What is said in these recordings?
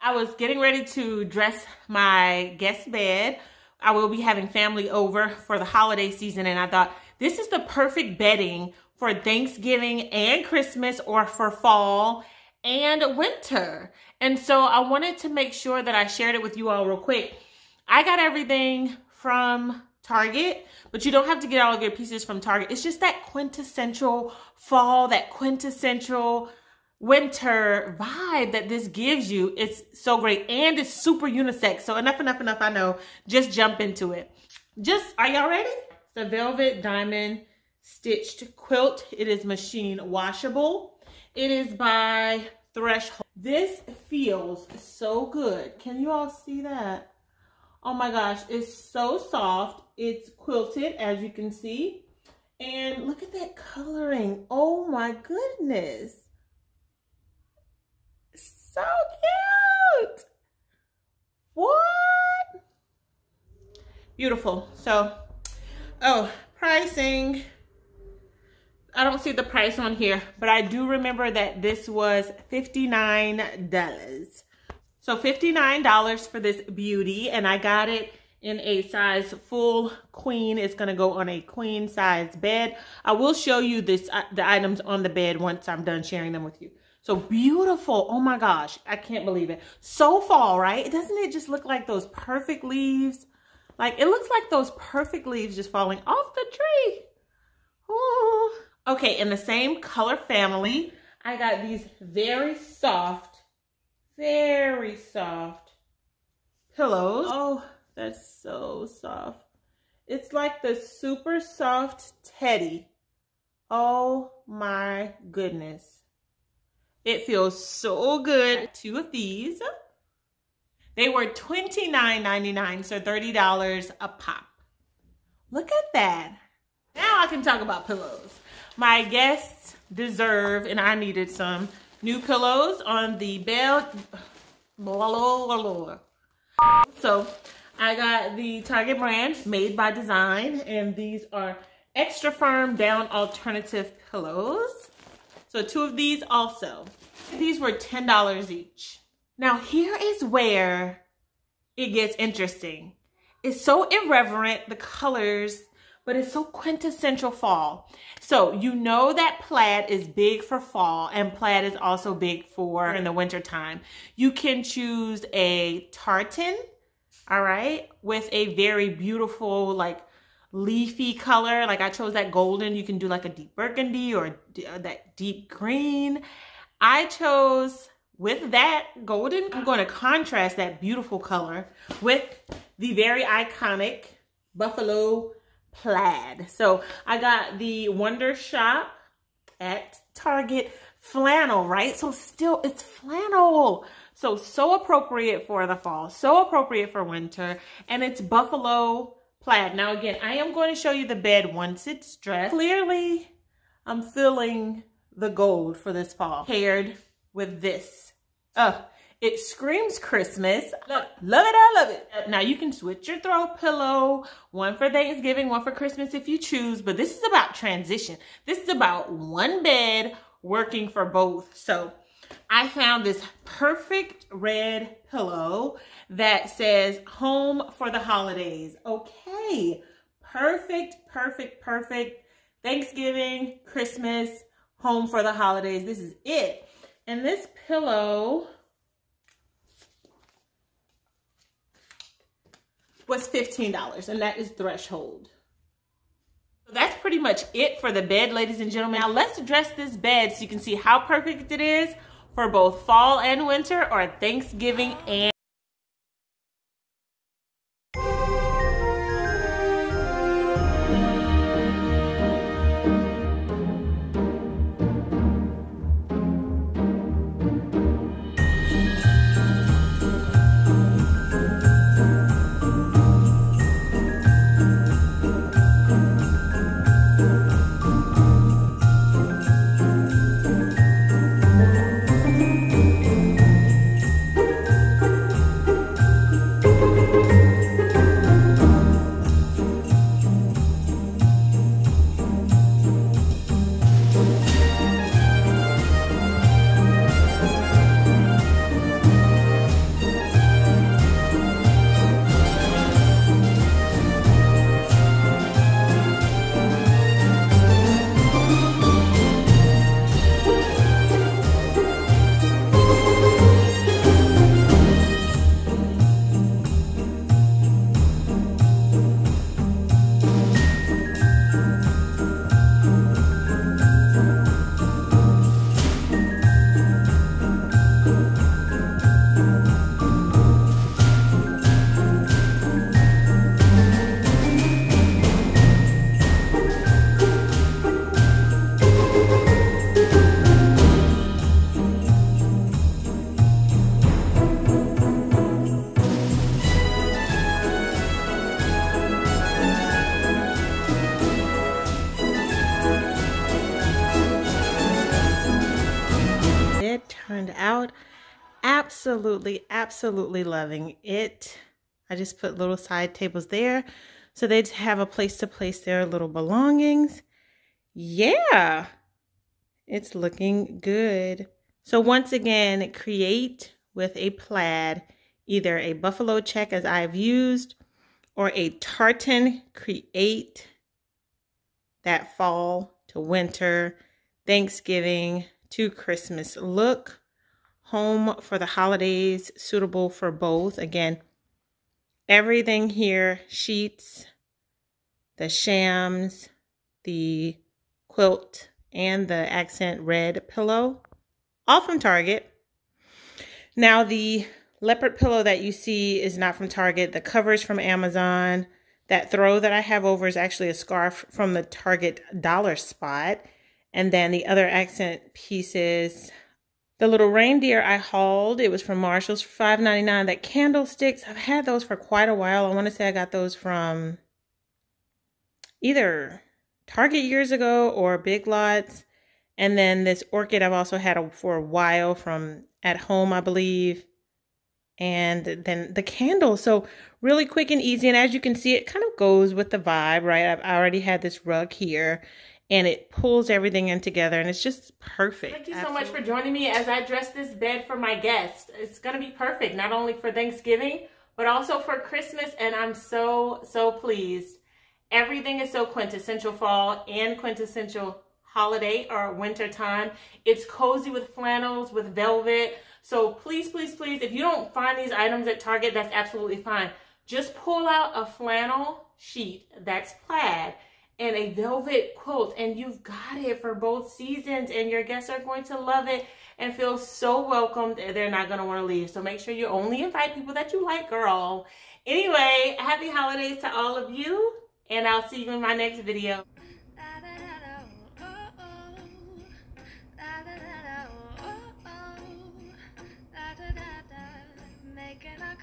I was getting ready to dress my guest bed. I will be having family over for the holiday season and I thought this is the perfect bedding for Thanksgiving and Christmas or for fall and winter. And so I wanted to make sure that I shared it with you all real quick. I got everything from Target, but you don't have to get all of your pieces from Target. It's just that quintessential fall, that quintessential winter vibe that this gives you. It's so great and it's super unisex. So enough, enough, enough. I know. Just jump into it. Just, are y'all ready? The Velvet Diamond Stitched Quilt. It is machine washable. It is by Threshold. This feels so good. Can you all see that? Oh my gosh, it's so soft. It's quilted, as you can see. And look at that coloring. Oh my goodness. So cute. What? Beautiful. So, oh, pricing. I don't see the price on here, but I do remember that this was $59. So $59 for this beauty, and I got it in a size full queen. It's going to go on a queen size bed. I will show you this uh, the items on the bed once I'm done sharing them with you. So beautiful. Oh my gosh. I can't believe it. So fall, right? Doesn't it just look like those perfect leaves? Like it looks like those perfect leaves just falling off the tree. Ooh. Okay, in the same color family, I got these very soft, very soft pillows. Oh, that's so soft. It's like the super soft teddy. Oh my goodness. It feels so good. Two of these. They were $29.99, so $30 a pop. Look at that. Now I can talk about pillows. My guests deserve, and I needed some new pillows on the bed. So I got the Target brand made by design, and these are extra firm down alternative pillows. So two of these also. These were $10 each. Now here is where it gets interesting. It's so irreverent, the colors, but it's so quintessential fall. So you know that plaid is big for fall and plaid is also big for in the winter time. You can choose a tartan, all right, with a very beautiful like leafy color. Like I chose that golden. You can do like a deep burgundy or uh, that deep green. I chose with that golden, I'm going to contrast that beautiful color with the very iconic buffalo plaid. So I got the Wondershop at Target flannel, right? So still it's flannel. So, so appropriate for the fall, so appropriate for winter. And it's buffalo plaid. Now again, I am going to show you the bed once it's dressed. Clearly, I'm feeling the gold for this fall paired with this. Uh, it screams Christmas. Look, love it, I love it. Uh, now you can switch your throw pillow, one for Thanksgiving, one for Christmas if you choose, but this is about transition. This is about one bed working for both. So I found this perfect red pillow that says home for the holidays. Okay, perfect, perfect, perfect. Thanksgiving, Christmas, home for the holidays. This is it. And this pillow was $15 and that is threshold. So that's pretty much it for the bed, ladies and gentlemen. Now let's dress this bed so you can see how perfect it is for both fall and winter or Thanksgiving and out. Absolutely, absolutely loving it. I just put little side tables there so they'd have a place to place their little belongings. Yeah, it's looking good. So once again, create with a plaid, either a buffalo check as I've used or a tartan create that fall to winter, Thanksgiving to Christmas look. Home for the holidays, suitable for both. Again, everything here, sheets, the shams, the quilt, and the accent red pillow, all from Target. Now the leopard pillow that you see is not from Target. The cover is from Amazon. That throw that I have over is actually a scarf from the Target dollar spot. And then the other accent pieces, the little reindeer I hauled, it was from Marshall's for $5.99. That candlesticks, I've had those for quite a while. I want to say I got those from either Target years ago or Big Lots. And then this orchid I've also had for a while from at home, I believe. And then the candle. So really quick and easy. And as you can see, it kind of goes with the vibe, right? I've already had this rug here and it pulls everything in together and it's just perfect. Thank you Absolutely. so much for joining me as I dress this bed for my guests. It's going to be perfect, not only for Thanksgiving, but also for Christmas. And I'm so, so pleased. Everything is so quintessential fall and quintessential holiday or winter time. It's cozy with flannels, with velvet. So please, please, please, if you don't find these items at Target, that's absolutely fine. Just pull out a flannel sheet that's plaid and a velvet quilt and you've got it for both seasons and your guests are going to love it and feel so welcomed they're not going to want to leave so make sure you only invite people that you like girl anyway happy holidays to all of you and i'll see you in my next video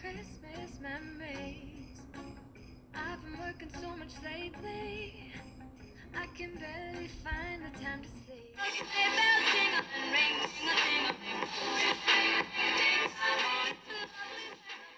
Christmas memories. I've been working so much lately. I can barely find the time to sleep.